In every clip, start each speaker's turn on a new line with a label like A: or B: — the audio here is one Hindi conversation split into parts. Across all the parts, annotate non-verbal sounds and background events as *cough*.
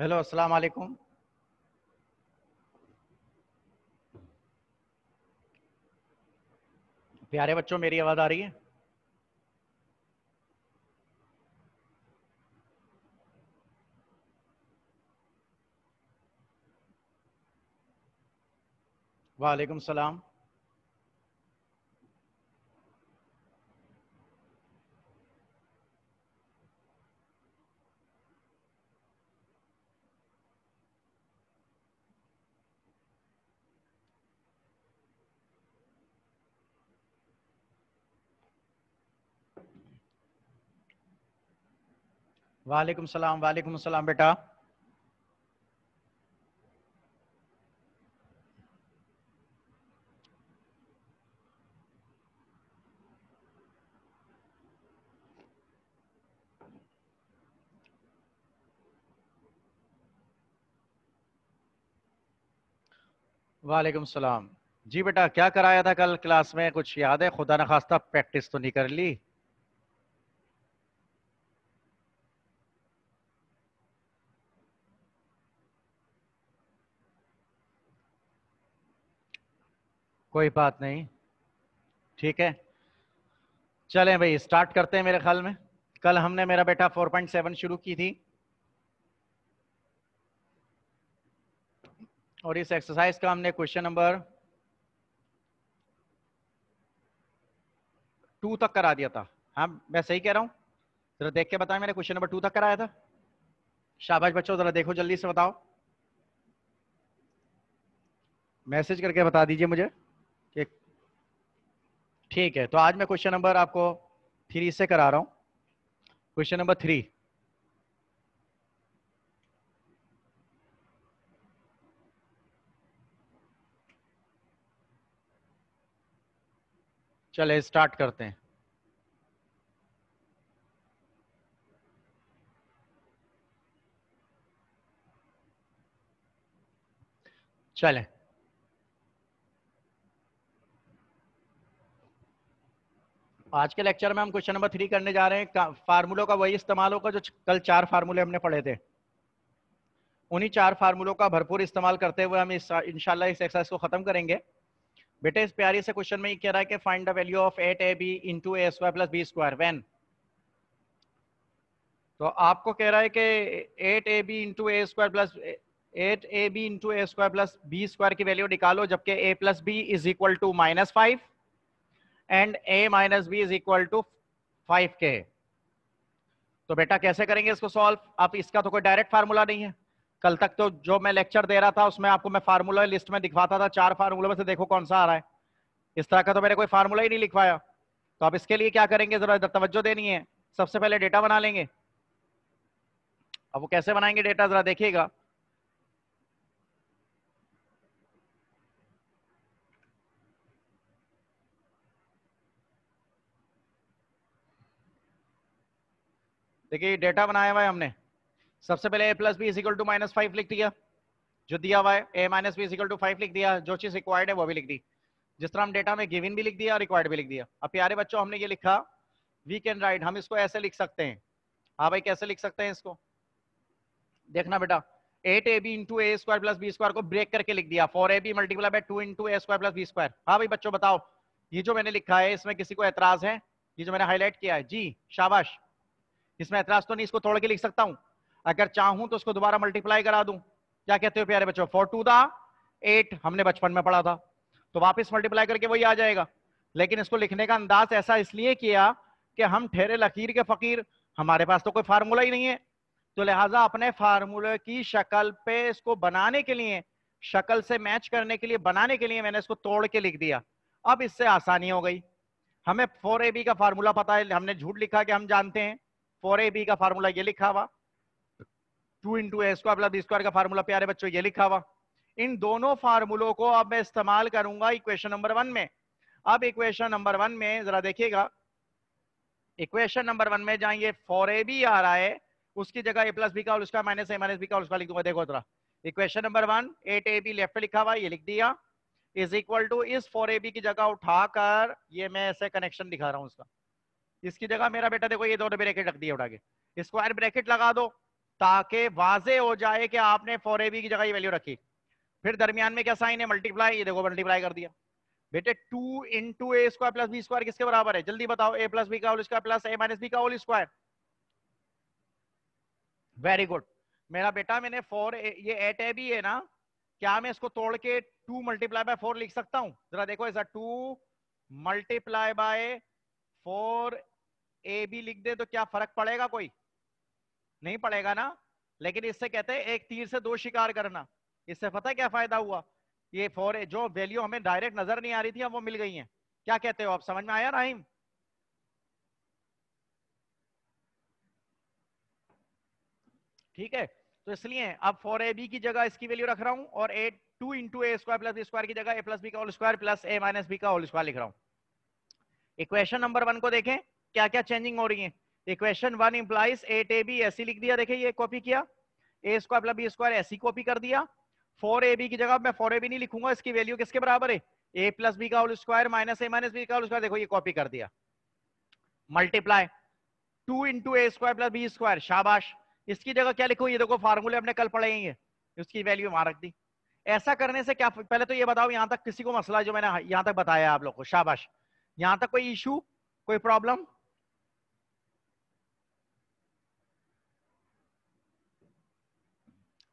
A: हेलो अस्सलाम वालेकुम। प्यारे बच्चों मेरी आवाज़ आ रही है? वालेकुम सलाम। वालेकुम सलाम वालेकुम सलाम बेटा। वालेकुम सलाम। जी बेटा, क्या कराया था कल क्लास में? कुछ याद है? खुदा न खास्ता प्रैक्टिस तो नहीं कर ली? कोई बात नहीं। ठीक है। चलें भाई स्टार्ट करते हैं मेरे ख्याल में। कल हमने मेरा बेटा 4.7 शुरू की थी। और इस एक्सरसाइज का हमने क्वेश्चन नंबर टू तक करा दिया था। हाँ मैं सही कह रहा हूँ? जरा देख के बताएँ मैंने क्वेश्चन नंबर टू तक कराया था। शाबाश बच्चों, जरा देखो जल्दी से बताओ। मैसेज करके बता दीजिए मुझे। कि ठीक है तो आज मैं क्वेश्चन नंबर आपको थ्री से करा रहा हूँ। क्वेश्चन नंबर थ्री चले स्टार्ट करते हैं। चलें। आज के लेक्चर में हम क्वेश्चन नंबर थ्री करने जा रहे हैं। फार्मूलों का वही इस्तेमाल होगा जो कल चार फार्मूले हमने पढ़े थे। उन्हीं चार फार्मूलों का भरपूर इस्तेमाल करते हुए हम इस, इंशाल्लाह इस एक्सरसाइज को खत्म करेंगे। बेटे, इस प्यारी से क्वेश्चन में ये कह रहा है कि find the value of eight A B into A square plus B square when तो आपको कह रहा है कि eight A B into A square plus eight A B into A square plus B square की वैल्यू निकालो जबकि A plus B is equal to minus five and A minus B is equal to five के तो बेटा कैसे करेंगे इसको सॉल्व आप इसका तो कोई डायरेक्ट फार्मूला नहीं है। कल तक तो जो मैं लेक्चर दे रहा था, उसमें आपको मैं फार्मूला लिस्ट में दिखवाता था। चार फार्मूले में से देखो कौन सा आ रहा है। इस तरह का तो मैंने कोई फार्मूला ही नहीं लिखवाया। तो आप इसके लिए क्या करेंगे? जरा तवज्जो देनी है। सबसे पहले डेटा बना लेंगे। अब वो कैसे बनाएँगे डेटा जरा देखिएगा। देखिए, डेटा बनाया हुआ है हमने। सबसे पहले A plus B is equal to minus five लिख दिया। जो दिया हुआ है A minus B is equal to five लिख दिया। जो चीज़ रिक्वायर्ड है, वो भी लिख दी। जिस तरह हम डेटा में गिवन भी लिख दिया और रिक्वायर्ड भी लिख दिया। अब प्यारे बच्चों, हमने ये लिखा वी कैन राइट हम इसको ऐसे लिख सकते हैं। हाँ भाई, कैसे लिख सकते हैं इसको? देखना बेटा eight A B into A square plus B square को ब्रेक करके लिख दिया। Four A B multiply by two into A square plus B square हाँ भाई, बच्चों, बताओ। ये जो मैंने लिखा है, इसमें किसी को एतराज़ है? ये जो मैंने हाईलाइट किया है। जी, शाबाश। इसमें एतराज़ तो नहीं, इसको तोड़ के लिख सकता हूँ। अगर चाहूँ तो उसको दोबारा मल्टीप्लाई करा दूँ। क्या कहते हो प्यारे बच्चों? फोर टू दा एट हमने बचपन में पढ़ा था। तो वापस मल्टीप्लाई करके वही आ जाएगा। लेकिन इसको लिखने का अंदाज ऐसा इसलिए किया कि हम ठहरे लकीर के फकीर, हमारे पास तो कोई फार्मूला ही नहीं है। तो लिहाजा अपने फार्मूले की शक्ल पे इसको बनाने के लिए, शक्ल से मैच करने के लिए, बनाने के लिए मैंने इसको तोड़ के लिख दिया। अब इससे आसानी हो गई। हमें फोर ए बी का फार्मूला पता है। हमने झूठ लिखा कि हम जानते हैं। फोर ए बी का फार्मूला ये लिखा हुआ। Two into A square plus B square का फार्मूला प्यारे बच्चों, ये लिखा हुआ। इन दोनों फार्मूलों को अब मैं इस्तेमाल करूँगा इक्वेशन नंबर वन में। अब इक्वेशन नंबर वन में, जरा देखिएगा। इक्वेशन नंबर वन में जहाँ ये फोर ए बी आ रहा है, उसकी जगह ए प्लस बी का और उसका माइनस ए माइनस बी का उसका लिख दूँगा देखो जरा। Equation number one eight A B left लिखा हुआ, ये लिख दिया। इज़ इक्वल टू इस फोर ए बी की जगह उठाकर ये मैं ऐसे कनेक्शन दिखा रहा हूँ उसका। इसकी जगह मेरा बेटा देखो, ये दो ब्रैकेट रख दिया उठा के स्क्वायर ब्रैकेट लगा दो, ताकि वाजे हो जाए कि आपने फोर ए बी की जगह ये वैल्यू रखी। फिर दरमियान में क्या साइन है? मल्टीप्लाई ये देखो मल्टीप्लाई कर दिया। बेटे two into A square plus B square किसके बराबर है? जल्दी बताओ ए प्लस बी का whole square plus A minus B का होल स्क्वायर वेरी गुड मेरा बेटा, मैंने फोर ये एट ए बी है ना, क्या मैं इसको तोड़ के टू मल्टीप्लाई बाय फोर लिख सकता हूँ? जरा देखो, ऐसा two multiply by four A B लिख दे तो क्या फ़र्क पड़ेगा कोई? नहीं पड़ेगा ना? लेकिन इससे कहते हैं, एक तीर से दो शिकार करना। इससे पता क्या फ़ायदा हुआ? ये फोर जो वैल्यू हमें डायरेक्ट नज़र नहीं आ रही थी, अब वो मिल गई है। क्या कहते हो आप? समझ में आया, राहिम? ठीक है तो इसलिए अब फोर ए बी की जगह इसकी वैल्यू रख रहा हूँ और A two into A square plus B square की जगह ए प्लस बी का whole square plus A minus B का होल स्क्वायर लिख रहा हूँ। इक्वेशन नंबर वन को देखें। क्या क्या चेंजिंग हो रही है? Equation one implies eight A B ऐसी लिख दिया देखिए ये कॉपी किया। A square plus B square ऐसी कॉपी कर दिया। फोर ए बी की जगह मैं फोर ए बी नहीं लिखूँगा, इसकी वैल्यू किसके बराबर है? ए प्लस बी का whole square minus A minus B का होल स्क्वायर देखो ये कॉपी कर दिया। Multiply two into A square plus B square शाबाश। इसकी जगह क्या लिखो? ये देखो फार्मूले अपने कल पढ़ेंगे उसकी वैल्यू वहाँ रख दी। ऐसा करने से क्या पहले तो ये बताओ, यहाँ तक किसी को मसला जो मैंने, यहाँ तक बताया आप लोग को, शाबाश। यहाँ तक कोई इशू कोई प्रॉब्लम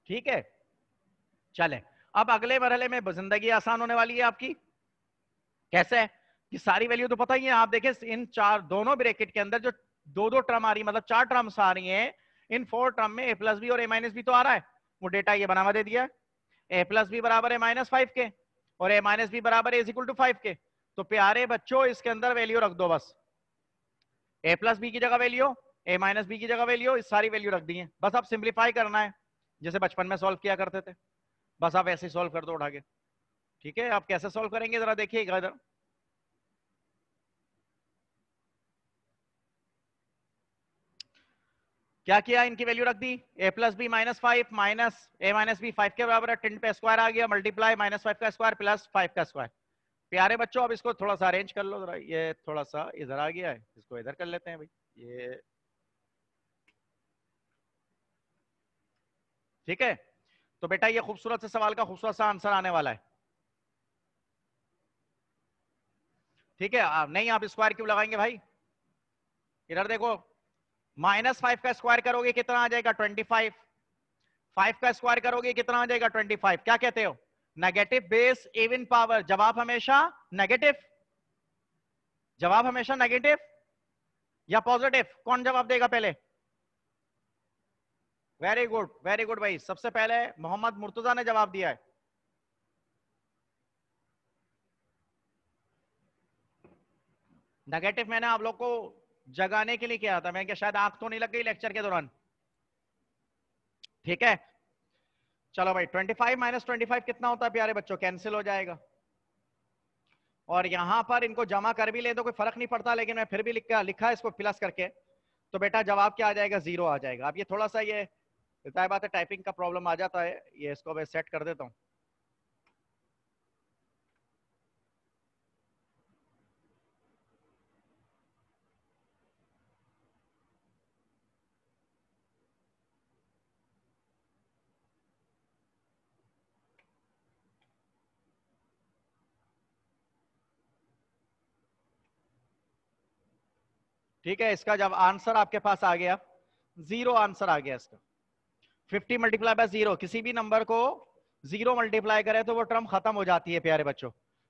A: ठीक है? चले। अब अगले मरहले में ज़िंदगी आसान होने वाली है आपकी। कैसे? है कि सारी वैल्यू तो पता ही है, आप देखें, इन चार, दोनों ब्रैकेट के अंदर जो दो दो ट्रम आ रही मतलब चार टर्म्स आ रही हैं, इन फोर ट्रम में ए प्लस बी और ए माइनस बी तो आ रहा है। वो डेटा ये बनावा दे दिया। ए प्लस बी बराबर है माइनस फाइव के और ए माइनस बी बराबर है इक्वल टू फाइव के। तो प्यारे बच्चों, इसके अंदर वैल्यू रख दो बस। ए प्लस बी की जगह वैल्यू ए माइनस बी की जगह वैल्यू इस सारी वैल्यू रख दी है। बस आप सिंप्लीफाई करना है। जैसे बचपन में सॉल्व किया करते थे। बस आप ऐसे ही सॉल्व कर दो उठा के ठीक है? आप कैसे सॉल्व करेंगे? जरा देखिएगा इधर। क्या किया इनकी वैल्यू रख दी? A plus B minus five minus A minus B five के बराबर है। टेन पे स्क्वायर आ गया। मल्टीप्लाई माइनस फाइव का स्क्वायर प्लस फाइव का स्क्वायर प्यारे बच्चों, अब इसको थोड़ा सा अरेंज कर लो। जरा ये थोड़ा सा इधर आ गया है। इसको इधर कर लेते हैं भाई। ये ठीक है? तो बेटा, ये खूबसूरत से सवाल का खूबसूरत सा आंसर आने वाला है। ठीक है? नहीं, आप स्क्वायर क्यों लगाएँगे भाई? इधर देखो। माइनस फाइव का स्क्वायर करोगे, कितना आ जाएगा? ट्वेंटी फाइव फाइव का स्क्वायर करोगे, कितना आ जाएगा? ट्वेंटी फाइव क्या कहते हो? नेगेटिव बेस इवन पावर जवाब हमेशा नेगेटिव जवाब हमेशा नेगेटिव या पॉजिटिव कौन जवाब देगा पहले? वेरी गुड वेरी गुड भाई। सबसे पहले मोहम्मद मुर्तुजा ने जवाब दिया है। नेगेटिव मैंने आप लोग को जगाने के लिए किया था। मैं क्या शायद आँख तो नहीं लग गई लेक्चर के दौरान। ठीक है? चलो भाई 25 फाइव माइनस ट्वेंटी कितना होता है प्यारे बच्चों? कैंसिल हो जाएगा। और यहाँ पर इनको जमा कर भी ले तो कोई फ़र्क नहीं पड़ता, लेकिन मैं फिर भी लिखा लिखा इसको प्लस करके। तो बेटा जवाब क्या आ जाएगा? ज़ीरो आ जाएगा। अब ये थोड़ा सा ये बात है टाइपिंग का प्रॉब्लम आ जाता है, ये इसको मैं सेट कर देता हूँ। ठीक है, इसका जब आंसर आपके पास आ गया ज़ीरो आंसर आ गया इसका। 50 मल्टीप्लाई बाय ज़ीरो। किसी भी नंबर को ज़ीरो मल्टीप्लाई करे तो वो टर्म खत्म हो जाती है, प्यारे बच्चों।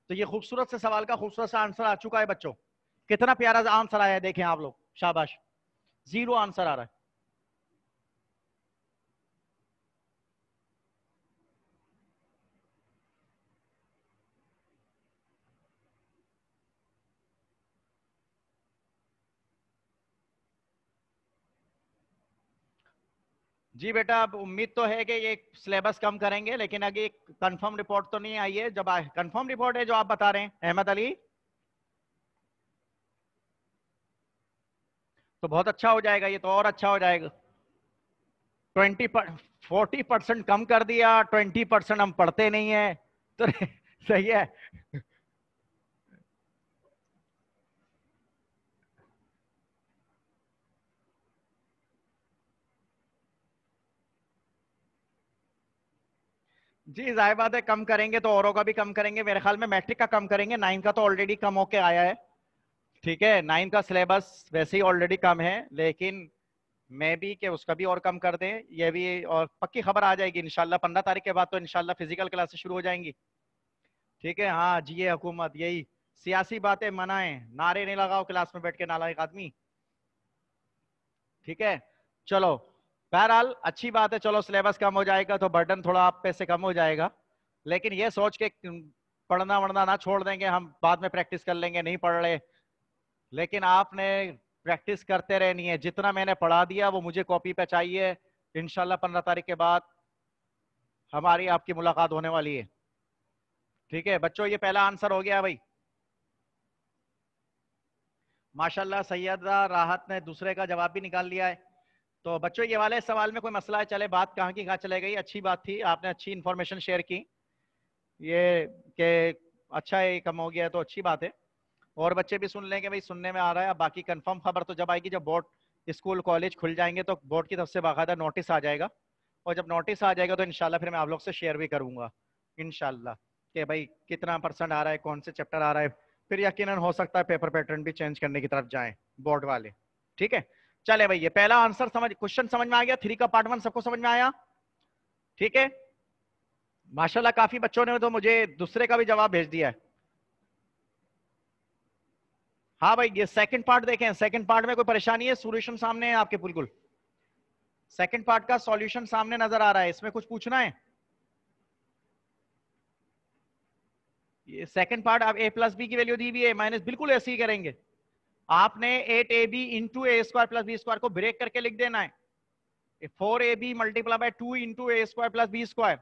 A: तो ये खूबसूरत से सवाल का खूबसूरत सा आंसर आ चुका है बच्चों। कितना प्यारा आंसर आया है, देखें आप लोग। शाबाश। ज़ीरो आंसर आ रहा है। जी बेटा उम्मीद तो है कि ये सिलेबस कम करेंगे, लेकिन अभी कंफर्म रिपोर्ट तो नहीं आई है। जब कंफर्म रिपोर्ट है जो आप बता रहे हैं, अहमद अली? तो बहुत अच्छा हो जाएगा, ये तो और अच्छा हो जाएगा। ट्वेंटी फोर्टी परसेंट कम कर दिया, ट्वेंटी परसेंट हम पढ़ते नहीं है। तो *laughs* सही है। जी, ज़ाहिर बात है, कम करेंगे तो औरों का भी कम करेंगे। मेरे ख्याल में मैट्रिक का कम करेंगे। नाइन का तो ऑलरेडी कम होके आया है। ठीक है, नाइन का सिलेबस वैसे ही ऑलरेडी कम है, लेकिन मैं भी कि उसका भी और कम कर दें। ये भी, और पक्की खबर आ जाएगी इनशाला पंद्रह तारीख के बाद तो इनशाला फ़िज़िकल क्लासेस शुरू हो जाएँगी। ठीक है हाँ जी, ये हुकूमत, यही। सियासी बातें मनाएँ। नारे नहीं लगाओ क्लास में बैठ के नाला एक आदमी। ठीक है, चलो। बहरहाल, अच्छी बात है, चलो सिलेबस कम हो जाएगा तो बर्डन थोड़ा आप पे से कम हो जाएगा। लेकिन ये सोच के पढ़ना वढ़ना ना छोड़ देंगे, हम बाद में प्रैक्टिस कर लेंगे, नहीं पढ़ रहे। लेकिन आपने प्रैक्टिस करते रहनी है, जितना मैंने पढ़ा दिया, वो मुझे कॉपी पे चाहिए। इनशाला पंद्रह तारीख के बाद हमारी आपकी मुलाकात होने वाली है। ठीक है, बच्चों, ये पहला आंसर हो गया भाई। माशाल्लाह, सैयदा राहत ने दूसरे का जवाब भी निकाल लिया है। तो बच्चों, ये वाले सवाल में कोई मसला है, चले, बात कहाँ की, कहाँ चले गई? अच्छी बात थी, आपने अच्छी इंफॉर्मेशन शेयर की। ये के अच्छा ये कम हो गया तो अच्छी बात है। और बच्चे भी सुन लेंगे, भाई, सुनने में आ रहा है। अब बाकी कंफर्म खबर तो जब आएगी, जब बोर्ड स्कूल कॉलेज खुल जाएँगे तो बोर्ड की तरफ़ से बाकायदा नोटिस आ जाएगा। और जब नोटिस आ जाएगा तो इनशाला फिर मैं आप लोग से शेयर भी करूँगा। इनशाला कि भाई, कितना परसेंट आ रहा है, कौन से चैप्टर आ रहा है? फिर यकीन हो सकता है पेपर पैटर्न भी चेंज करने की तरफ़ जाए बोर्ड वाले। ठीक है? चले भाई, ये पहला आंसर समझ क्वेश्चन समझ में आ गया थ्री का पार्ट वन सबको समझ में आया। ठीक है? माशाल्लाह, काफ़ी बच्चों ने तो मुझे दूसरे का भी जवाब भेज दिया है। हाँ भाई, ये सेकंड पार्ट देखें सेकंड पार्ट में कोई परेशानी है? सॉल्यूशन सामने है आपके, बिल्कुल। सेकंड पार्ट का सॉल्यूशन सामने नज़र आ रहा है, इसमें कुछ पूछना है? ये सेकंड पार्ट अब ए प्लस बी की वैल्यू दी हुई है माइनस बिल्कुल ऐसे ही करेंगे। आपने eight A B into A square plus B square को ब्रेक करके लिख देना है। Four A B multiply by two into A square plus B square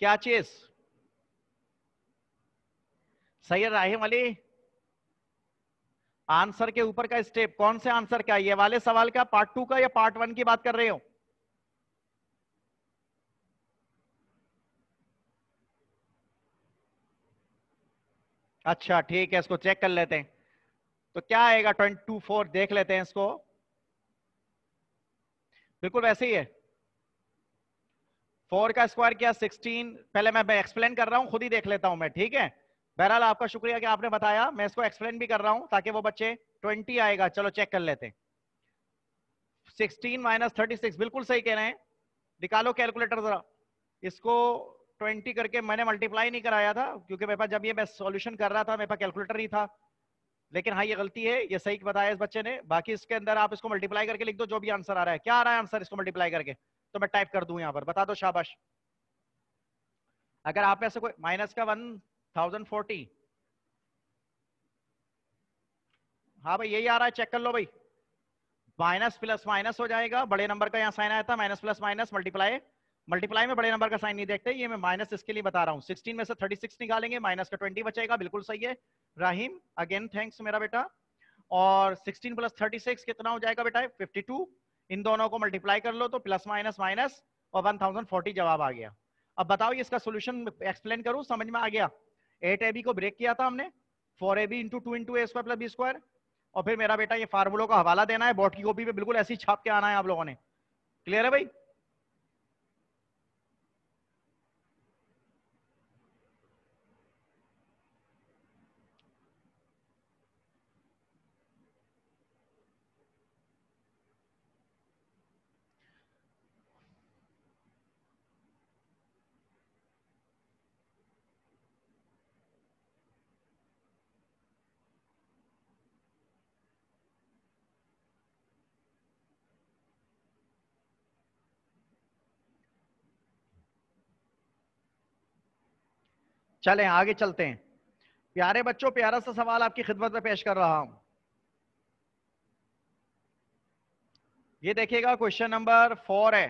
A: क्या चीज़? सैयद राहिम अली? आंसर के ऊपर का स्टेप कौन से आंसर क्या ये वाले सवाल का पार्ट टू का या पार्ट वन की बात कर रहे हो? अच्छा ठीक है, इसको चेक कर लेते हैं। तो क्या आएगा? ट्वेंटी टू फोर देख लेते हैं इसको। बिल्कुल वैसे ही है। फोर का स्क्वायर किया सिक्सटीन पहले मैं एक्सप्लेन कर रहा हूँ, खुद ही देख लेता हूँ मैं, ठीक है? बहरहाल आपका शुक्रिया कि आपने बताया। मैं इसको एक्सप्लेन भी कर रहा हूँ, ताकि वो बच्चे ट्वेंटी आएगा। चलो चेक कर लेते हैं। सिक्सटीन माइनस थर्टी सिक्स बिल्कुल सही कह रहे हैं। निकालो कैलकुलेटर जरा। इसको ट्वेंटी करके मैंने मल्टीप्लाई नहीं कराया था, क्योंकि मेरे पास जब ये मैं सॉल्यूशन कर रहा था, मेरे पास कैलकुलेटर ही था। लेकिन हाँ ये गलती है, ये सही बताया इस बच्चे ने। बाकी इसके अंदर आप इसको मल्टीप्लाई करके लिख दो, जो भी आंसर आ रहा है। क्या आ रहा है आंसर इसको मल्टीप्लाई करके? तो मैं टाइप कर दू यहाँ पर। बता दो शाबाश। अगर आप में से कोई माइनस का वन थाउज़ेंड फोर्टी हाँ भाई, यही आ रहा है चेक कर लो भाई। माइनस प्लस माइनस हो जाएगा। बड़े नंबर का यहाँ साइन आया था minus plus minus multiply multiply में बड़े नंबर का साइन नहीं देखते, ये मैं माइनस इसके लिए बता रहा हूँ। 16 में से 36 निकालेंगे, माइनस का 20 बचेगा, बिल्कुल सही है। राहिम अगेन थैंक्स मेरा बेटा। और 16 प्लस 36 कितना हो जाएगा बेटा? 52 इन दोनों को मल्टीप्लाई कर लो तो प्लस माइनस माइनस और 1040 जवाब आ गया। अब बताओ ये इसका सोल्यूशन एक्सप्लेन करूँ, समझ में आ गया? एट ए बी को ब्रेक किया था हमने। Four A B into two into A square plus B square और फिर मेरा बेटा ये फार्मूलों का हवाला देना है बोर्ड की कॉपी पे बिल्कुल ऐसी छाप के आना है आप लोगों ने। क्लियर है भाई? चले, आगे चलते हैं। प्यारे बच्चों, प्यारा सा सवाल आपकी खिदमत में पेश कर रहा हूँ। ये देखिएगा क्वेश्चन नंबर फोर है।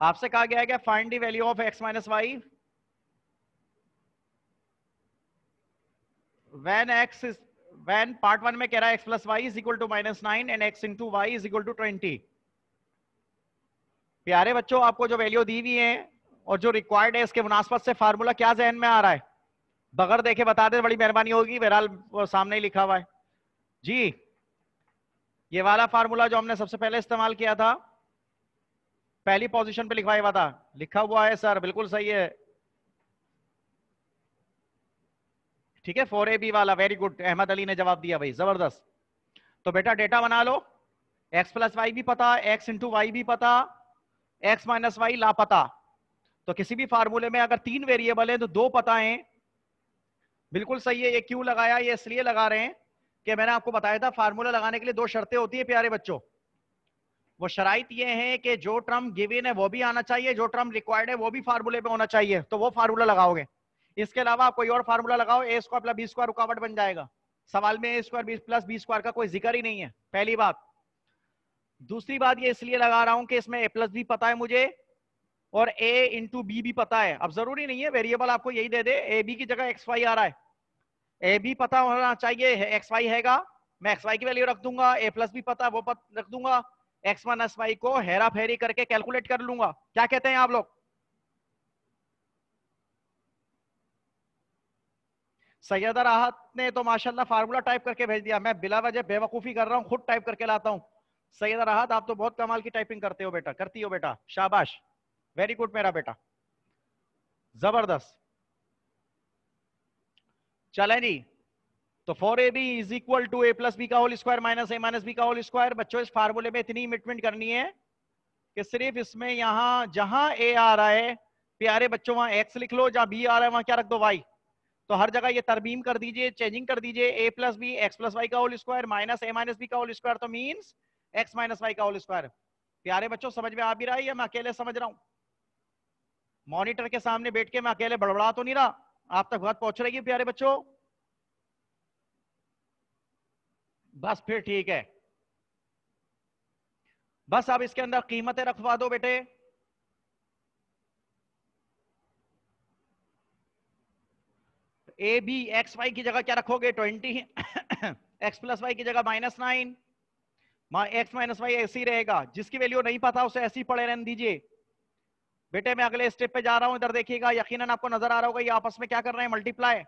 A: आपसे कहा गया है कि find the value of X minus Y when X when part one में कह रहा है X plus Y is equal to minus nine and X into Y is equal to twenty प्यारे बच्चों, आपको जो वैल्यू दी हुई है और जो रिक्वायर्ड है इसके मुनासबत से फार्मूला क्या जहन में आ रहा है? बगैर देखे बता दे, बड़ी मेहरबानी होगी, बहरहाल सामने ही लिखा हुआ है। जी, ये वाला फार्मूला जो हमने सबसे पहले इस्तेमाल किया था, पहली पोजीशन पे लिखवाया हुआ था। लिखा हुआ है सर बिल्कुल सही है। ठीक है फोर ए बी वाला वेरी गुड अहमद अली ने जवाब दिया भाई, ज़बरदस्त। तो बेटा डेटा बना लो। एक्स प्लस वाई भी पता एक्स इंटू वाई भी पता एक्स माइनस वाई लापता। तो किसी भी फार्मूले में अगर तीन वेरिएबल है तो दो पता है। बिल्कुल सही है, ये क्यों लगाया, ये इसलिए लगा रहे हैं कि मैंने आपको बताया था, फार्मूला लगाने के लिए दो शर्तें होती है, प्यारे बच्चों। वो शराइत ये है कि जो टर्म गिवन है, वो भी आना चाहिए, जो टर्म रिक्वायर्ड है, वो भी फार्मूले पे होना चाहिए तो वो फार्मूला लगाओगे। इसके अलावा आप कोई और फार्मूला लगाओ A square plus B square रुकावट बन जाएगा। सवाल में A square plus B square का कोई ज़िक्र ही नहीं है, पहली बात। दूसरी बात ये इसलिए लगा रहा हूँ कि इसमें ए प्लस भी पता है मुझे और ए इंटू बी भी पता है। अब ज़रूरी नहीं है वेरिएबल आपको यही दे दे ए बी की जगह एक्स वाई आ रहा है। ए बी पता होना चाहिए एक्स वाई हैगा मैं एक्स वाई की वैल्यू रख दूँगा ए प्लस भी पता है वो पत, रख दूँगा एक्स एस वाई को हेरा फेरी करके कैलकुलेट कर लूँगा। क्या कहते हैं आप लोग? सैयदा राहत ने तो माशाल्लाह फार्मूला टाइप करके भेज दिया। मैं बिला वजह बेवकूफ़ी कर रहा हूँ खुद टाइप करके लाता हूँ। सैयदा राहत आप तो बहुत कमाल की टाइपिंग करते हो बेटा करती हो बेटा शाबाश। वेरी गुड मेरा बेटा। ज़बरदस्त। चले जी। तो four A B is equal to A plus B का whole square minus A minus B का होल स्क्वायर बच्चों, इस फार्मूले में इतनी इमिटमेंट करनी है कि सिर्फ़ इसमें यहाँ, जहाँ ए आ रहा है, प्यारे बच्चों, वहाँ एक्स लिख लो, जहाँ बी आ रहा है, वहाँ क्या रख दो? वाई तो हर जगह ये तरमीम कर दीजिए चेंजिंग कर दीजिए A plus B X plus Y का whole square minus A minus B का होल स्क्वायर तो मीन्स एक्स माइनस वाई का होल स्क्वायर प्यारे बच्चों, समझ में आ भी रहा है या मैं अकेले समझ रहा हूँ? मॉनिटर के सामने बैठ के मैं अकेले बड़बड़ा तो नहीं रहा। आप तक बात पहुँच रही है प्यारे बच्चों? बस फिर ठीक है। बस आप इसके अंदर कीमतें रखवा दो बेटे। ए बी एक्स वाई की जगह क्या रखोगे? ट्वेंटी एक्स प्लस वाई की जगह minus nine X minus Y ऐसी रहेगा। जिसकी वैल्यू नहीं पता, उसे ऐसी पड़े रहने दीजिए। बेटे, मैं अगले स्टेप पे जा रहा हूँ, इधर देखिएगा, यकीनन आपको नज़र आ रहा होगा, ये आपस में क्या कर रहे हैं मल्टीप्लाई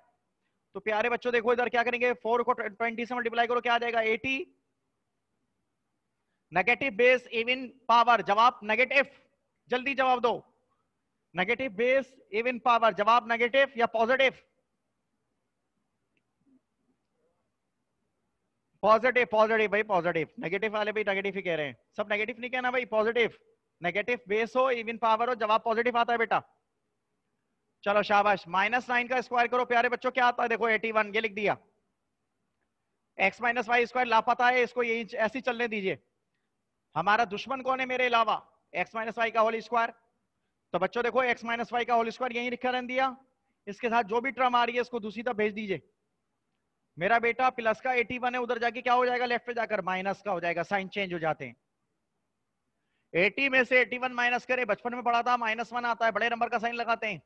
A: तो प्यारे बच्चों, देखो इधर क्या करेंगे फोर को ट्वेंटी से मल्टीप्लाई करो, क्या आ जाएगा एटी नेगेटिव बेस इवन पावर जवाब नेगेटिव जल्दी जवाब दो. नेगेटिव बेस इवन पावर जवाब नेगेटिव या पॉजिटिव पॉजिटिव पॉजिटिव भाई पॉजिटिव नेगेटिव वाले भी नेगेटिव ही कह रहे हैं. सब नेगेटिव नहीं कहना भाई पॉजिटिव नेगेटिव बेस हो इवन पावर हो, जवाब पॉजिटिव आता है बेटा। चलो शाबाश माइनस नाइन का स्क्वायर करो, प्यारे बच्चों, क्या आता है? देखो एटी वन ये लिख दिया। एक्स माइनस वाई स्क्वायर लापता है, इसको यही ऐसी चलने दीजिए। हमारा दुश्मन कौन है मेरे अलावा? एक्स माइनस वाई का होल स्क्वायर तो बच्चों, देखो एक्स माइनस वाई का होल स्क्वायर यही लिखा रहने दिया। इसके साथ जो भी ट्रम आ रही है, इसको दूसरी तरफ़ भेज दीजिए। मेरा बेटा प्लस का एटी वन है, उधर जाके क्या हो जाएगा? लेफ़्ट पे जाकर माइनस का हो जाएगा साइन चेंज हो जाते हैं। एटी में से एटी वन माइनस करे। बचपन में पढ़ा था, माइनस वन आता है, बड़े नंबर का साइन लगाते हैं।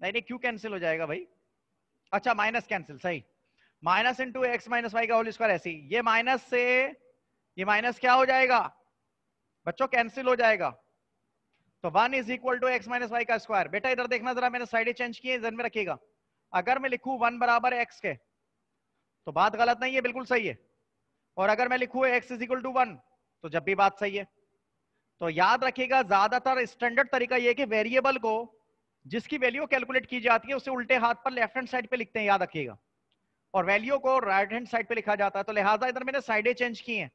A: नहीं नहीं, क्यों कैंसिल हो जाएगा भाई? अच्छा माइनस कैंसिल सही। Minus into X minus Y का होल स्क्वायर ऐसी ये माइनस से, ये माइनस क्या हो जाएगा? बच्चों कैंसिल हो जाएगा। तो one is equal to X minus Y का स्क्वायर बेटा, इधर देखना जरा, मैंने साइड चेंज किए, ध्यान में रखिएगा। अगर मैं लिखू वन बराबर एक्स के तो बात गलत नहीं है, बिल्कुल सही है। और अगर मैं लिखू X is equal to one तो जब भी बात सही है। तो याद रखिएगा, ज़्यादातर स्टैंडर्ड तरीका यह कि वेरिएबल को, जिसकी वैल्यू कैलकुलेट की जाती है, उसे उल्टे हाथ पर लेफ़्ट हैंड साइड पे लिखते हैं, याद रखिएगा। और वैल्यू को राइट हैंड साइड पे लिखा जाता है तो लिहाजा इधर मैंने साइडें चेंज की हैं।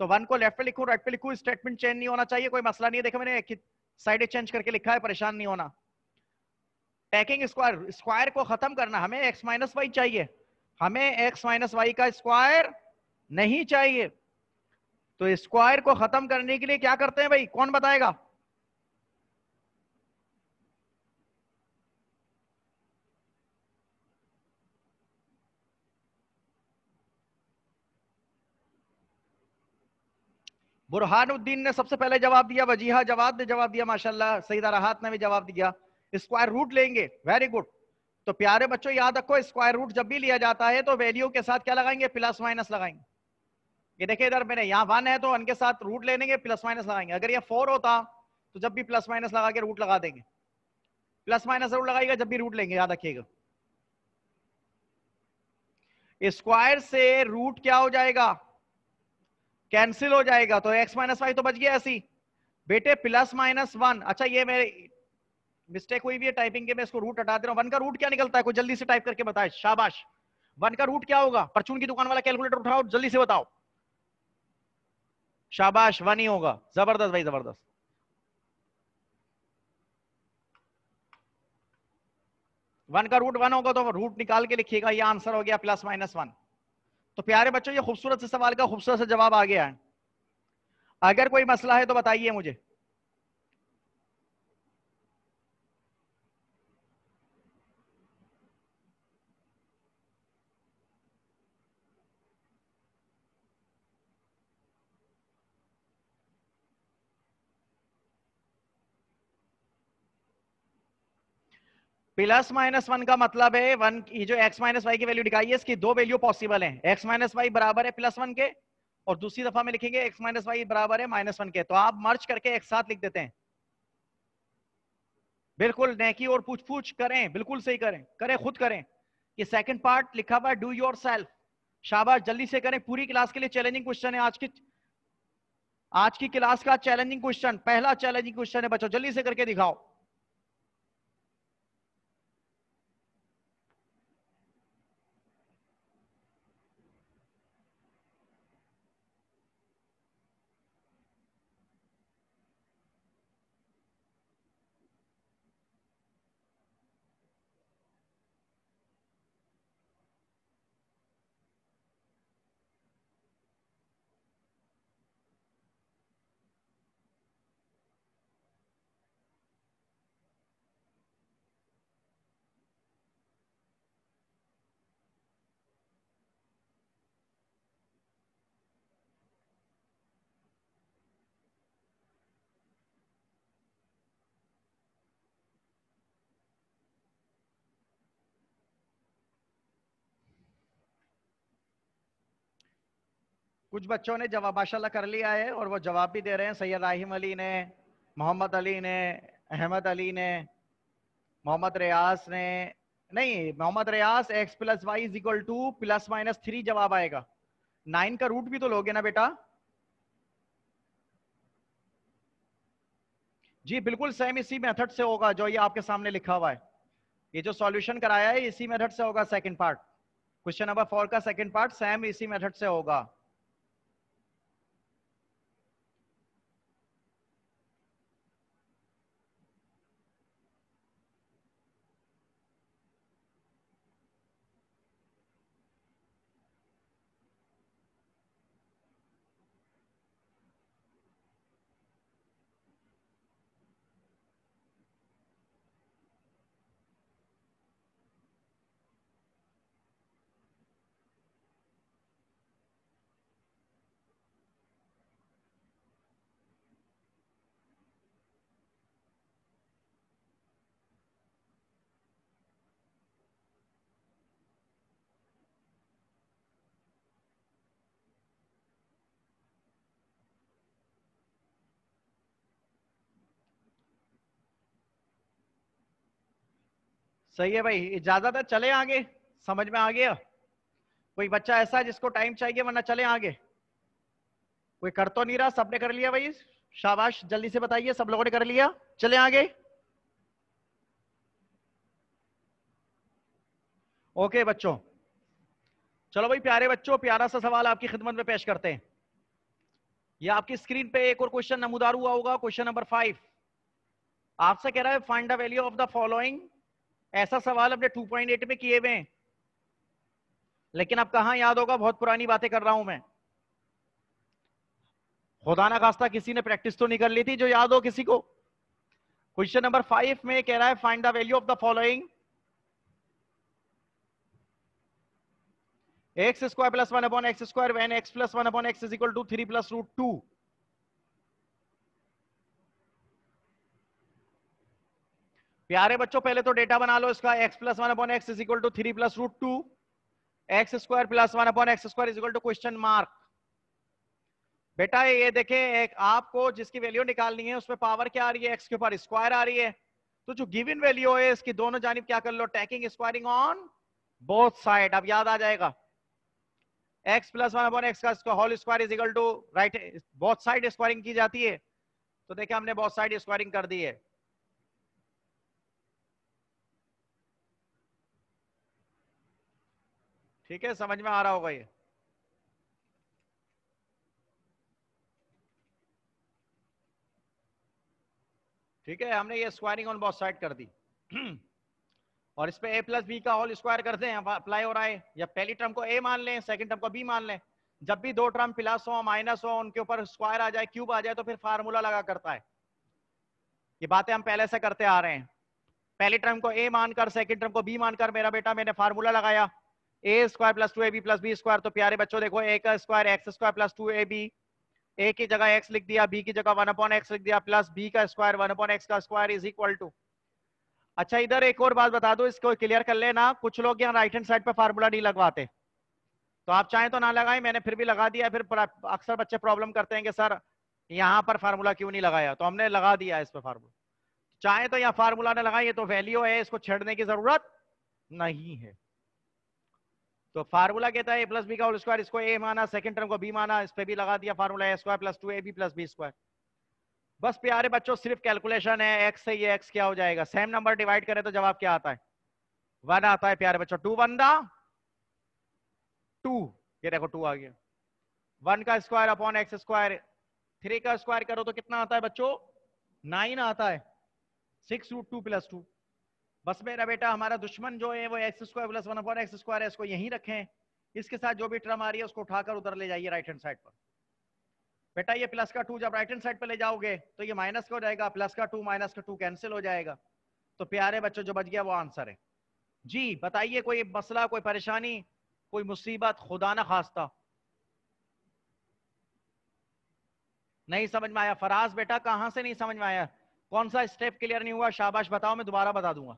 A: तो वन को लेफ़्ट पे लिखू राइट पे लिखू स्टेटमेंट चेंज नहीं होना चाहिए, कोई मसला नहीं है। देखो मैंने साइडें चेंज करके लिखा है, परेशान नहीं होना। टैकिंग स्क्वायर स्क्वायर को खत्म करना, हमें एक्स माइनस वाई चाहिए। हमें एक्स माइनस वाई का स्क्वायर नहीं चाहिए। तो स्क्वायर को खत्म करने के लिए क्या करते हैं भाई? कौन बताएगा? बुरहानुद्दीन ने सबसे पहले जवाब दिया, वजीहा जवाब ने जवाब दिया, माशाल्लाह, सईदा राहत ने भी जवाब दिया। स्क्वायर रूट लेंगे, वेरी गुड। तो प्यारे बच्चों, याद रखो, स्क्वायर रूट जब भी लिया जाता है तो वैल्यू के साथ क्या लगाएँगे? प्लस माइनस लगाएँगे। ये देखिए इधर मैंने यहाँ वन है तो वन के साथ रूट ले लेंगे प्लस माइनस लगाएँगे। अगर ये फोर होता तो जब भी प्लस माइनस लगा के रूट लगा देंगे। प्लस माइनस रूट लगाएगा जब भी रूट लेंगे, याद रखिएगा। स्क्वायर से रूट क्या हो जाएगा? कैंसिल हो जाएगा तो एक्स माइनस वाई तो बच गया ऐसी बेटे प्लस माइनस वन अच्छा ये मेरे मिस्टेक हुई भी है टाइपिंग के, मैं इसको रूट हटा दे रहा हूँ। वन का रूट क्या निकलता है? कोई जल्दी से टाइप करके बताए। शाबाश। वन का रूट क्या होगा? परचून की दुकान वाला कैलकुलेटर उठाओ, जल्दी से बताओ। शाबाश, वन ही होगा। ज़बरदस्त भाई, ज़बरदस्त। वन का रूट वन होगा तो रूट निकाल के लिखिएगा, ये आंसर हो गया प्लस माइनस वन तो प्यारे बच्चों, ये खूबसूरत से सवाल का खूबसूरत से जवाब आ गया है। अगर कोई मसला है तो बताइए मुझे। प्लस माइनस वन का मतलब है, वन ये जो एक्स माइनस वाई की वैल्यू दिखाई है, इसकी दो वैल्यू पॉसिबल है। एक्स माइनस वाई बराबर है प्लस वन के, और दूसरी दफ़ा में लिखेंगे एक्स माइनस वाई बराबर है माइनस वन के। तो आप मर्ज करके एक साथ लिख देते हैं। बिल्कुल नेकी और पूछ पूछ करें, बिल्कुल सही करें करें, खुद करें। ये सेकंड पार्ट लिखा हुआ डू योर सेल्फ शाबाश, जल्दी से करें, पूरी क्लास के लिए चैलेंजिंग क्वेश्चन है। आज की आज की क्लास का चैलेंजिंग क्वेश्चन पहला चैलेंजिंग क्वेश्चन है, बच्चों, जल्दी से करके दिखाओ। कुछ बच्चों ने जवाब माशाल्लाह कर लिया है और वो जवाब भी दे रहे हैं, सैयद राहिम अली ने, मोहम्मद अली ने, अहमद अली ने, मोहम्मद रियाज ने, नहीं, Mohammad Riyaz X plus Y is equal to plus minus three जवाब आएगा। नाइन का रूट भी तो लोगे ना बेटा? जी, बिल्कुल सेम इसी मेथड से होगा जो ये आपके सामने लिखा हुआ है। ये जो सॉल्यूशन कराया है, इसी मेथड से होगा second part question number four का सेकंड पार्ट सेम इसी मेथड से होगा। सही है भाई इजाज़त है चले आगे, समझ में आ गया। कोई बच्चा ऐसा है जिसको टाइम चाहिए, वरना चले आगे। कोई कर तो नहीं रहा, सबने कर लिया भाई। शाबाश, जल्दी से बताइए, सब लोगों ने कर लिया? चले आगे। ओके बच्चों। चलो भाई, प्यारे बच्चों, प्यारा सा सवाल आपकी खिदमत में पेश करते हैं। ये आपकी स्क्रीन पे एक और क्वेश्चन नमूदार हुआ होगा क्वेश्चन नंबर फाइव आपसे कह रहा है find the value of the following ऐसा सवाल अपने 2.8 में किए हुए हैं। लेकिन अब कहा याद होगा? बहुत पुरानी बातें कर रहा हूँ मैं। खुदा ना खास्ता किसी ने प्रैक्टिस तो नहीं कर ली थी जो याद हो किसी को? क्वेश्चन नंबर फाइव में कह रहा है find the value of the following x squared plus one upon x squared when x plus one upon x is equal to three plus root two प्यारे बच्चों, पहले तो डेटा बना लो इसका। x plus one upon x is equal to three plus root two x squared plus one upon x squared is equal to question mark बेटा, ये देखे, एक आपको जिसकी वैल्यू निकालनी है, उसमें पावर क्या आ रही है? एक्स के ऊपर स्क्वायर आ रही है। तो जो गिवन वैल्यू है, इसकी दोनों जानब क्या कर लो? Taking squaring on both side अब याद आ जाएगा। X plus one upon x का whole square is equal to right both side squaring की जाती है। तो देखिए हमने बोथ साइड स्क्वायरिंग कर दी है। ठीक है, समझ में आ रहा होगा ये। ठीक है, हमने ये स्क्वायरिंग ऑन बोथ साइड कर दी। *clears throat* और इस पे ए प्लस बी का होल स्क्वायर करते हैं अप्लाई हो रहा है। या पहली टर्म को ए मान लें सेकंड टर्म को बी मान लें। जब भी दो टर्म प्लस हो माइनस हो, उनके ऊपर स्क्वायर आ जाए क्यूब आ जाए तो फिर फार्मूला लगा करता है। ये बातें हम पहले से करते आ रहे हैं। पहली टर्म को ए मानकर सेकंड टर्म को बी मानकर मेरा बेटा, मैंने फार्मूला लगाया। A square plus two A B plus B square तो प्यारे बच्चों देखो ए का square x square plus two A B A की जगह एक्स लिख दिया बी की जगह वन अपॉन एक्स लिख दिया प्लस बी का स्क्वायर वन अपॉन एक्स का स्क्वायर इज़ इक्वल टू अच्छा इधर एक और बात बता दो, इसको क्लियर कर लेना। कुछ लोग यहाँ राइट हैंड साइड पर फार्मूला नहीं लगवाते। तो आप चाहें तो ना लगाएँ, मैंने फिर भी लगा दिया फिर अक्सर बच्चे प्रॉब्लम करते हैं कि, सर, यहाँ पर फार्मूला क्यों नहीं लगाया? तो हमने लगा दिया इस पर फार्मूला चाहे तो यहाँ फार्मूला ने लगाई तो वैल्यू है, इसको छेड़ने की ज़रूरत नहीं है। तो फार्मूला कहता है ए प्लस बी का होल स्क्वायर इसको ए माना सेकंड टर्म को बी माना, इस पे भी लगा दिया formula A square plus two A B plus B square बस प्यारे बच्चों, सिर्फ़ कैलकुलेशन है एक्स से ये एक्स क्या हो जाएगा? सेम नंबर डिवाइड करें तो जवाब क्या आता है? वन आता है प्यारे बच्चों टू वन दा टू ये देखो टू आ गया. वन का square upon x square three का स्क्वायर करो तो कितना आता है बच्चों? नाइन आता है. Six root two plus two बस मेरा बेटा, हमारा दुश्मन जो है, वो x square plus one upon x square है, इसको यहीं रखें। इसके साथ जो भी टर्म आ रही है, उसको उठाकर उधर ले जाइए राइट हैंड साइड पर। बेटा, ये प्लस का टू जब राइट हैंड साइड पर ले जाओगे तो ये माइनस का हो जाएगा प्लस का टू माइनस का टू कैंसिल हो जाएगा। तो प्यारे बच्चों, जो बच गया, वो आंसर है। जी, बताइए, कोई मसला, कोई परेशानी, कोई मुसीबत, खुदा ना खास्ता। नहीं समझ में आया? फराज बेटा, कहाँ से नहीं समझ में आया? कौन सा स्टेप क्लियर नहीं हुआ? शाबाश, बताओ, मैं दोबारा बता दूँगा।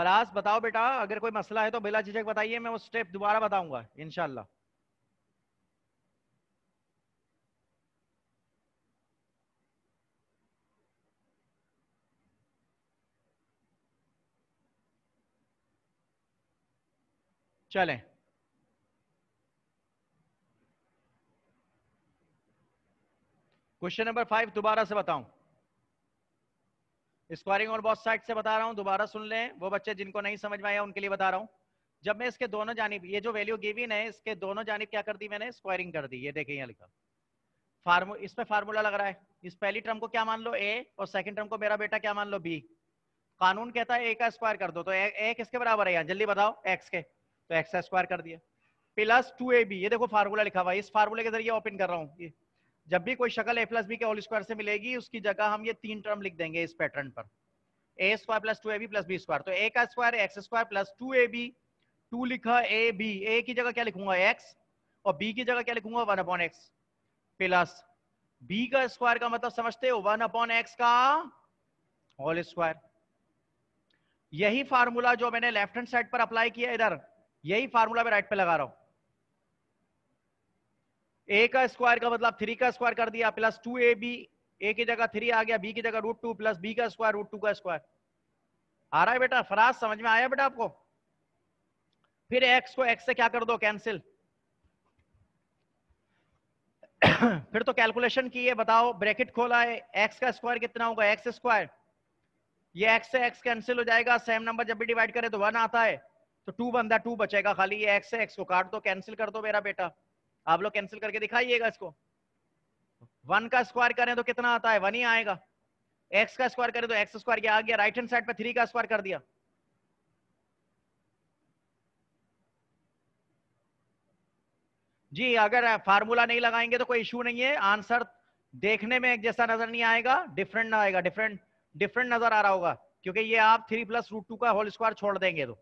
A: फराज, बताओ बेटा, अगर कोई मसला है तो बिला झिझक बताइए, मैं वो स्टेप दोबारा बताऊँगा इनशाला चलें। क्वेश्चन नंबर फाइव दोबारा से बताऊँ। स्क्वायरिंग और बहुत साइड से बता रहा हूँ दोबारा सुन लें। वो बच्चे जिनको नहीं समझ में आया उनके लिए बता रहा हूँ। जब मैं इसके दोनों जानिब ये जो वैल्यू गिवन है इसके दोनों जानिब क्या कर दी मैंने? स्क्वायरिंग कर दी। ये देखिए यहाँ लिखा। फार्मू इस पे फार्मूला लग रहा है। इस पहली टर्म को क्या मान लो? ए और सेकंड टर्म को मेरा बेटा क्या मान लो? बी कानून कहता है ए का स्क्वायर कर दो। तो ए, ए किसके बराबर है यहाँ? जल्दी बताओ एक्स के। तो एक्स का स्क्वायर कर दिया। प्लस टू ए बी ये देखो फार्मूला लिखा हुआ है। इस फार्मूले के ज़रिए ओपन कर रहा हूँ। जब भी कोई शक्ल ए प्लस बी के होल स्क्वायर से मिलेगी, उसकी जगह हम ये तीन टर्म लिख देंगे इस पैटर्न पर। A square plus two A B plus B square तो ए का square x square plus two A B two लिखा ए बी ए की जगह क्या लिखूँगा? एक्स और बी की जगह क्या लिखूँगा? One upon x plus B का स्क्वायर का मतलब समझते हो वन अपॉन एक्स का होल स्क्वायर यही फार्मूला जो मैंने लेफ़्ट हैंड साइड पर अप्लाई किया इधर, यही फार्मूला मैं राइट पे लगा रहा हूँ। ए का स्क्वायर का मतलब थ्री का स्क्वायर कर दिया plus two A B A की जगह थ्री आ गया बी की जगह रूट टू प्लस बी का स्क्वायर रूट टू का स्क्वायर आ रहा है बेटा? फराज समझ में आया बेटा आपको? फिर एक्स को एक्स से क्या कर दो? कैंसिल *coughs* फिर तो कैलकुलेशन की है, बताओ ब्रैकेट खोला है एक्स का स्क्वायर कितना होगा? एक्स स्क्वायर ये एक्स से एक्स कैंसिल हो जाएगा सेम नंबर जब भी डिवाइड करे तो वन आता है तो टू बनता टू बचेगा खाली, ये एक्स से एक्स को काट दो कैंसिल कर दो मेरा बेटा। आप लोग कैंसिल करके दिखाइएगा इसको। वन का स्क्वायर करें तो कितना आता है? वन ही आएगा। एक्स का स्क्वायर करें तो एक्स स्क्वायर आ गया। राइट हैंड साइड पर थ्री का स्क्वायर कर दिया। जी, अगर फार्मूला नहीं लगाएँगे तो कोई इशू नहीं है। आंसर देखने में एक जैसा नज़र नहीं आएगा। डिफरेंट ना आएगा। डिफरेंट डिफरेंट नज़र आ रहा होगा। क्योंकि ये आप थ्री प्लस रूट टू का होल स्क्वायर छोड़ देंगे तो।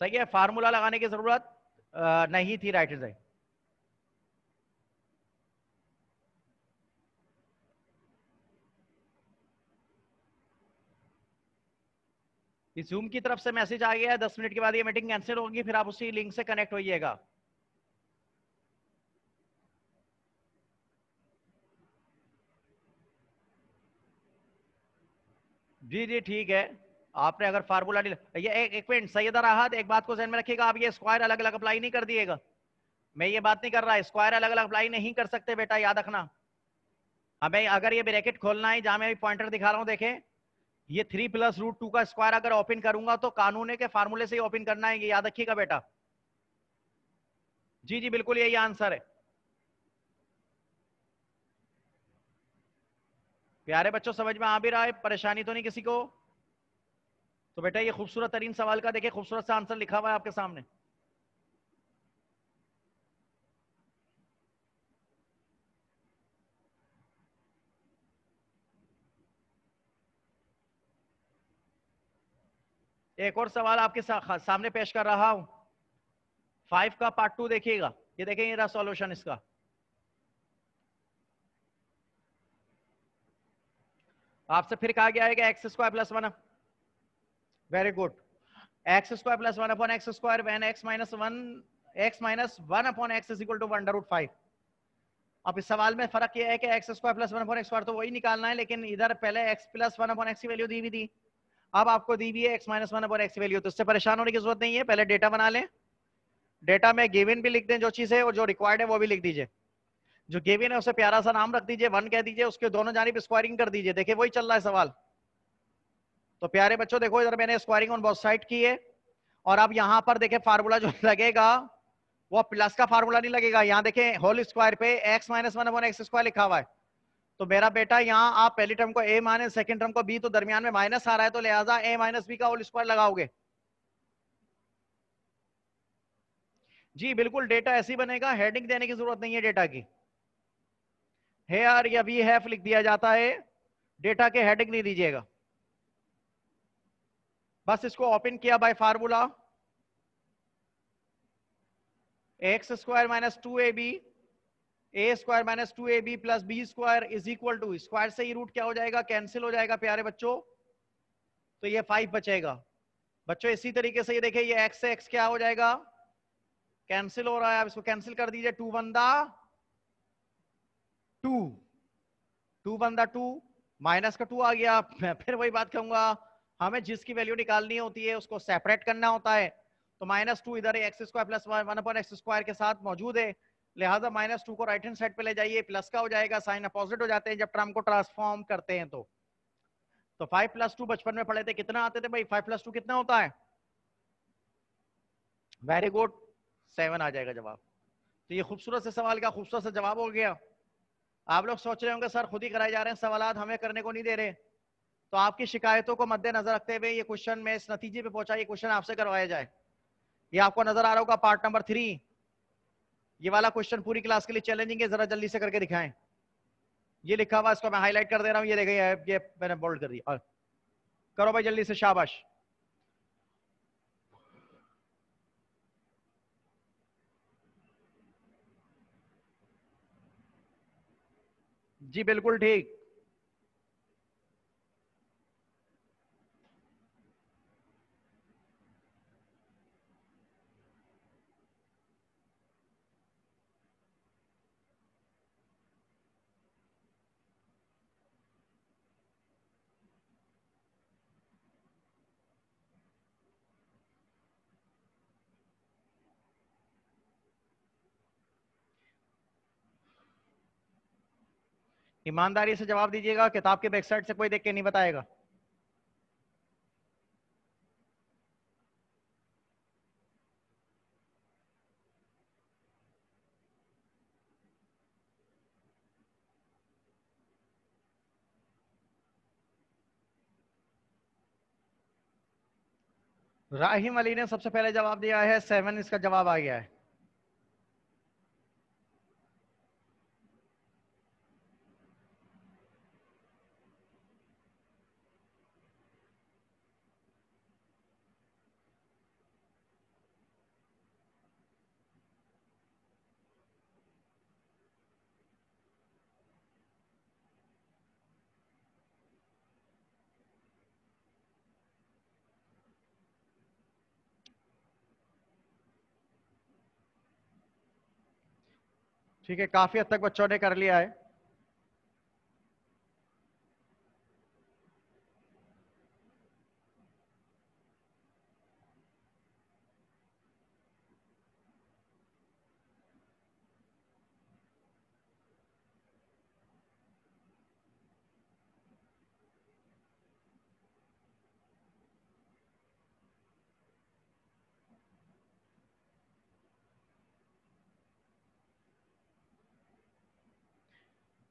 A: सही है? फार्मूला लगाने की ज़रूरत नहीं थी राइट साइड इस जूम की तरफ़ से मैसेज आ गया है दस मिनट के बाद ये मीटिंग कैंसिल होगी, फिर आप उसी लिंक से कनेक्ट होइएगा। जी जी, ठीक है। आपने अगर फार्मूला ये एक एक मिनट, सैयदा राहत एक बात को ध्यान में रखिएगा आप ये स्क्वायर अलग अलग अप्लाई नहीं कर दिएगा। मैं ये बात नहीं कर रहा, स्क्वायर अलग अलग अप्लाई नहीं कर सकते बेटा, याद रखना। हमें अगर ये ब्रैकेट खोलना है, जहाँ मैं पॉइंटर दिखा रहा हूँ, देखें, ये थ्री प्लस रूट टू का स्क्वायर अगर ओपन करूँगा तो कानून के फार्मूले से ही ओपन करना है, ये याद रखिएगा बेटा। जी जी, बिल्कुल यही आंसर है। प्यारे बच्चों, समझ में आ भी रहा है, परेशानी तो नहीं किसी को? तो बेटा ये खूबसूरत तरीन सवाल का देखिए, खूबसूरत सा आंसर लिखा हुआ है आपके सामने। एक और सवाल आपके सामने पेश कर रहा हूँ। फाइव का पार्ट टू देखिएगा। ये देखेंगे रहा सॉल्यूशन इसका। आपसे फिर कहा गया है कि x square plus one very good x square plus one upon x square when x minus one x minus one upon x is equal to one root five अब इस सवाल में फ़र्क यह है कि x square plus one upon x तो वही निकालना है, लेकिन इधर पहले x plus one upon x की वैल्यू दी हुई थी। अब आपको दी हुई है x minus one upon x की वैल्यू तो इससे परेशान होने की ज़रूरत नहीं है, पहले डेटा बना लें। डेटा में गिवन भी लिख दें जो चीज़ है, और जो रिक्वायर्ड है, वो भी लिख दीजिए। जो गिवन है, उसे प्यारा सा नाम रख दीजिए वन कह दीजिए, उसके दोनों जानिब स्क्वायरिंग कर दीजिए। देखिए, वही चल रहा है सवाल। तो प्यारे बच्चों, देखो, इधर मैंने स्क्वायरिंग ऑन बोथ साइड की है। और अब यहाँ पर देखे फार्मूला जो *laughs* लगेगा, वो प्लस का फार्मूला नहीं लगेगा। यहाँ देखे होल स्क्वायर पे x minus one one x square लिखा हुआ है। तो मेरा बेटा, यहाँ आप पहली टर्म को ए माने सेकंड टर्म को बी तो दरमियान में माइनस आ रहा है तो लिहाजा ए माइनस बी का होल स्क्वायर लगाओगे। जी, बिल्कुल डेटा ऐसी बनेगा। हेडिंग देने की ज़रूरत नहीं है डेटा की। हेयर या वी हैफ लिख दिया जाता है। डेटा के हेडिंग नहीं दीजिएगा। बस इसको ओपन किया by formula x square minus two A B A square minus two A B plus B square is equal to square से ही रूट क्या हो जाएगा? कैंसिल हो जाएगा, प्यारे बच्चों. तो ये फाइव बचेगा. बच्चों, इसी तरीके से ये देखिए, ये एक्स से एक्स क्या हो जाएगा? कैंसिल हो रहा है, आप इसको कैंसिल कर दीजिए. टू बंदा टू टू बंदा टू माइनस का टू आ गया. *laughs* फिर वही बात कहूँगा. हमें जिसकी वैल्यू निकालनी होती है, उसको सेपरेट करना होता है। तो माइनस टू इधर x square plus one upon x square के साथ मौजूद है। लिहाजा माइनस टू को राइट हैंड साइड पे ले जाइए प्लस का हो जाएगा साइन अपोजिट हो जाते हैं जब टर्म को ट्रांसफॉर्म करते हैं तो। तो फाइव प्लस टू बचपन में पढ़े थे, कितना आते थे भाई? फाइव प्लस टू कितना होता है? वेरी गुड सेवन आ जाएगा जवाब। तो ये खूबसूरत से सवाल का खूबसूरत से जवाब हो गया। आप लोग सोच रहे होंगे, सर, खुद ही कराए जा रहे हैं सवाल हमें करने को नहीं दे रहे। तो आपकी शिकायतों को मद्देनजर रखते हुए ये क्वेश्चन में इस नतीजे पे पहुँचा, ये क्वेश्चन आपसे करवाया जाए। ये आपको नज़र आ रहा होगा पार्ट नंबर थ्री ये वाला क्वेश्चन पूरी क्लास के लिए चैलेंजिंग है, जरा जल्दी से करके दिखाएँ। ये लिखा हुआ इसको मैं हाईलाइट कर दे रहा हूँ, ये देखिए ये मैंने बोल्ड कर दिया करो भाई जल्दी से, शाबाश। जी, बिल्कुल ठीक। ईमानदारी से जवाब दीजिएगा किताब के बैकसाइड से कोई देख के नहीं बताएगा। राहिम अली ने सबसे पहले जवाब दिया है, सेवन इसका जवाब आ गया है। ठीक है काफ़ी हद तक बच्चों ने कर लिया है।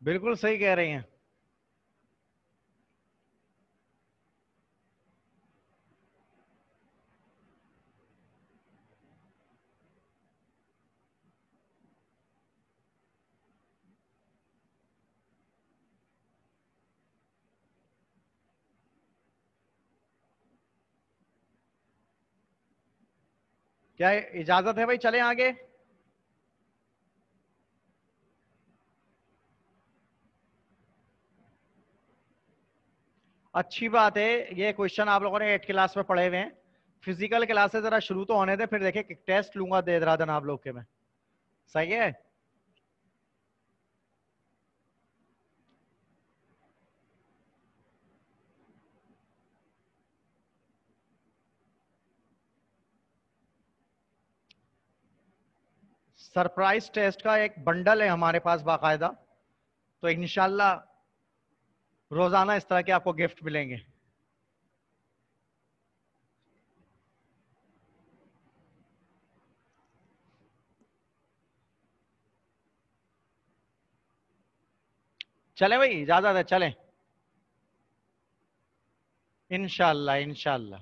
A: बिल्कुल सही कह रही हैं। क्या इजाज़त है भाई? चले आगे। अच्छी बात है, ये क्वेश्चन आप लोगों ने एट क्लास में पढ़े हुए हैं। फ़िज़िकल क्लासेस जरा शुरू तो होने दे, फिर देखे टेस्ट लूँगा दे आप लोग के मैं। सही है? सरप्राइज़ टेस्ट का एक बंडल है हमारे पास बाकायदा। तो इनशाला रोज़ाना इस तरह के आपको गिफ्ट मिलेंगे। चले भाई इजाज़त है चले। इनशाला इनशाला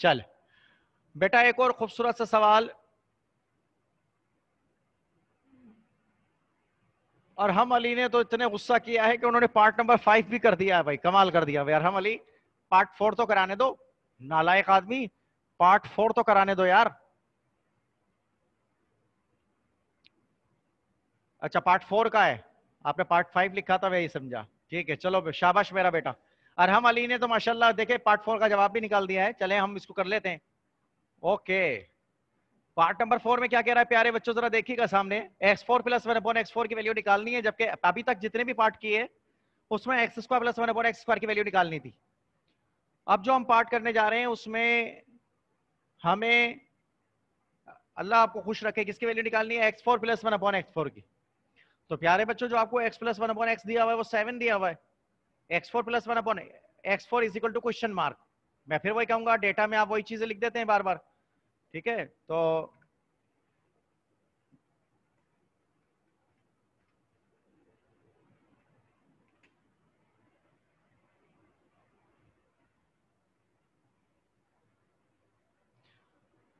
A: चल। बेटा, एक और खूबसूरत सा सवाल और हम अली ने तो इतने गुस्सा किया है कि उन्होंने पार्ट नंबर फाइव भी कर दिया है भाई। कमाल कर दिया। यार, हम अली पार्ट फोर तो कराने दो। नालायक आदमी पार्ट फोर तो कराने दो यार। अच्छा पार्ट फोर का है। आपने पार्ट फाइव लिखा था वही समझा। ठीक है, चलो, शाबाश मेरा बेटा। और हम अली ने तो माशाल्लाह, देखे पार्ट फोर का जवाब भी निकाल दिया है। चले, हम इसको कर लेते हैं। ओके। पार्ट नंबर फोर में क्या कह रहा है, प्यारे बच्चों, जरा देखिएगा सामने। X four plus one upon x four की वैल्यू निकालनी है, जबकि अभी तक जितने भी पार्ट किए, उसमें x square plus one upon x square की वैल्यू निकालनी थी। अब जो हम पार्ट करने जा रहे हैं, उसमें हमें अल्लाह आपको खुश रखे, किसकी वैल्यू निकालनी है? X four plus one upon x four की। तो प्यारे बच्चों, जो आपको x plus one upon x दिया हुआ है, वो सेवन दिया हुआ है। X four plus one upon x four is equal to question mark मैं फिर वही कहूँगा डेटा में आप वही चीज़ें लिख देते हैं बार बार। ठीक है? तो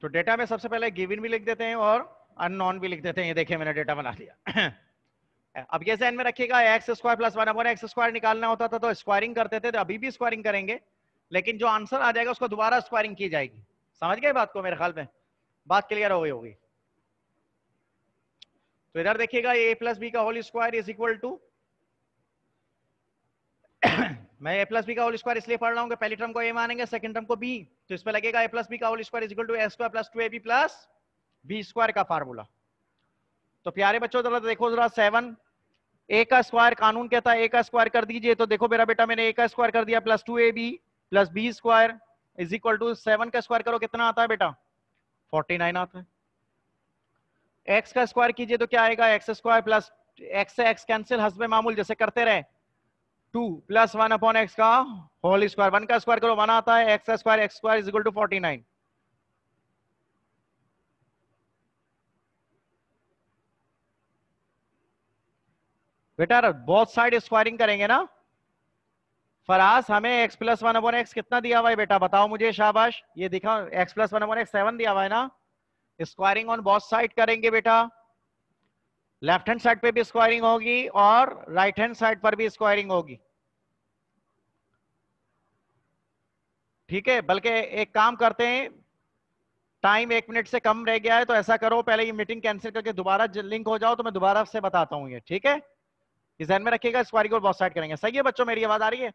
A: तो डेटा में सबसे पहले गिवन भी लिख देते हैं और अननोन भी लिख देते हैं। ये देखिए, मैंने डेटा बना दिया। *coughs* अब ये जहन में रखिएगा x square plus one upon x square निकालना होता था तो स्क्वायरिंग करते थे तो अभी भी स्क्वायरिंग करेंगे। लेकिन जो आंसर आ जाएगा, उसको दोबारा स्क्वायरिंग की जाएगी। समझ गए बात को मेरे ख्याल में? बात क्लियर हो गई होगी। तो इधर देखिएगा ए प्लस बी का whole square is equal to मैं ए प्लस बी का होल स्क्वायर इसलिए पढ़ रहा हूँ कि पहली टर्म को ए मानेंगे सेकंड टर्म को बी तो इस पे लगेगा ए प्लस बी का whole square is equal to A square plus two A B plus B square का फार्मूला तो प्यारे बच्चों, जरा देखो, जरा सेवन ए का स्क्वायर कानून कहता है ए का स्क्वायर कर दीजिए। तो देखो, मेरा बेटा, मैंने ए का स्क्वायर कर दिया plus two A B plus B square is equal to seven का स्क्वायर करो, कितना आता है बेटा? फोर्टी नाइन आता है। एक्स का स्क्वायर कीजिए तो क्या आएगा? एक्स स्क्वायर प्लस एक्स से एक्स कैंसिल हसबे मामूल जैसे करते रहे। Two plus one upon x का होल स्क्वायर वन का स्क्वायर करो वन आता है। X square x square is equal to forty nine बेटा, बहुत साइड स्क्वायरिंग करेंगे ना? फराज, हमें x plus one upon x कितना दिया हुआ है बेटा? बताओ मुझे, शाबाश। ये दिखाओ x plus one upon x seven दिया हुआ है ना? स्क्वायरिंग ऑन बहुत साइड करेंगे बेटा। लेफ़्ट हैंड साइड पे भी स्क्वायरिंग होगी और राइट हैंड साइड पर भी स्क्वायरिंग होगी। ठीक है? बल्कि एक काम करते हैं। टाइम एक मिनट से कम रह गया है तो ऐसा करो, पहले ये मीटिंग कैंसिल करके दोबारा लिंक हो जाओ तो मैं दोबारा से बताता हूँ ये। ठीक है? ध्यान में रखिएगा स्क्वायरिंग और बहुत साइड करेंगे। सही है बच्चों, मेरी आवाज़ आ रही है?